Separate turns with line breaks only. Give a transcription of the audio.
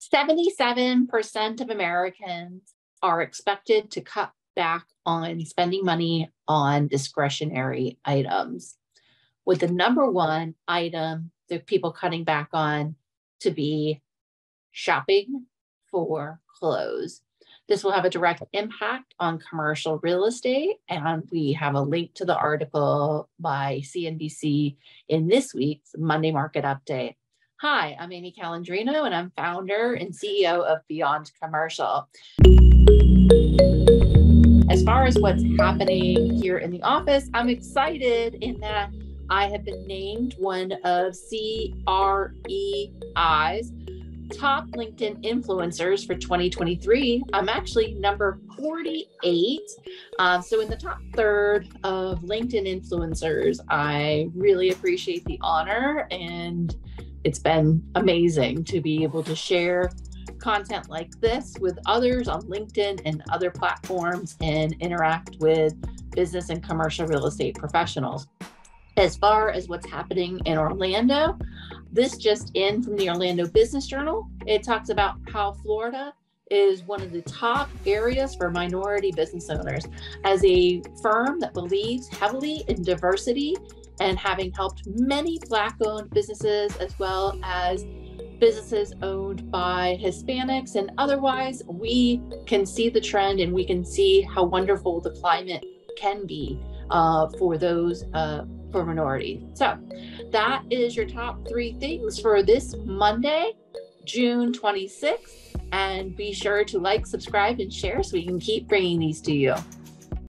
77% of Americans are expected to cut back on spending money on discretionary items, with the number one item that people cutting back on to be shopping for clothes. This will have a direct impact on commercial real estate. And we have a link to the article by CNBC in this week's Monday Market Update. Hi, I'm Amy Calandrino, and I'm founder and CEO of Beyond Commercial. As far as what's happening here in the office, I'm excited in that I have been named one of CREI's top LinkedIn influencers for 2023. I'm actually number 48. Uh, so, in the top third of LinkedIn influencers, I really appreciate the honor and it's been amazing to be able to share content like this with others on LinkedIn and other platforms and interact with business and commercial real estate professionals. As far as what's happening in Orlando, this just in from the Orlando Business Journal. It talks about how Florida is one of the top areas for minority business owners. As a firm that believes heavily in diversity and having helped many Black owned businesses as well as businesses owned by Hispanics and otherwise, we can see the trend and we can see how wonderful the climate can be uh, for those uh, for minorities. So that is your top three things for this Monday, June 26th. And be sure to like, subscribe, and share so we can keep bringing these to you.